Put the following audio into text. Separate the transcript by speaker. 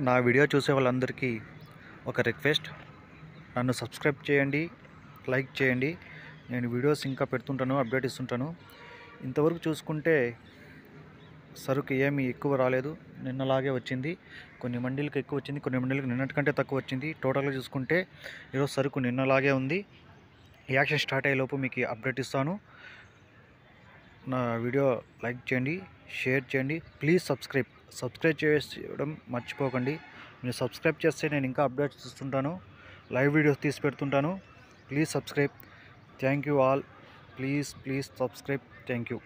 Speaker 1: నా వీడియో చూసే వాళ్ళందరికీ ఒక రిక్వెస్ట్. నన్ను సబ్స్క్రైబ్ చేయండి లైక్ చేయండి. నేను వీడియోస్ ఇంకా పెడుతుంటాను అప్డేట్ ఇస్తుంటాను. ఇంతవరకు చూసుకుంటే సరుకు ఏమీ ఎక్కువ రాలేదు. నిన్నలాగే వచ్చింది. కొన్ని మండీలకు ఎక్కువ వచ్చింది కొన్ని మండీలకు నిన్నటికంటే తక్కువ వచ్చింది. టోటల్గా చూసుకుంటే ఈరోజు సరుకు నిన్నలాగే ఉంది. యాక్షన్ స్టార్ట్ అయ్యేలోపు మీకు అప్డేట్ ఇస్తాను. నా వీడియో లైక్ చేయండి షేర్ చేయండి. Please subscribe. సబ్స్క్రైబ్ చేయడం మర్చిపోకండి. మీరు సబ్స్క్రైబ్ చేస్తే నేను ఇంకా అప్డేట్స్ ఇస్తుంటాను. లైవ్ వీడియోస్ తీసి పెడుతుంటాను. Please subscribe. Thank you all. Please please subscribe. Thank you.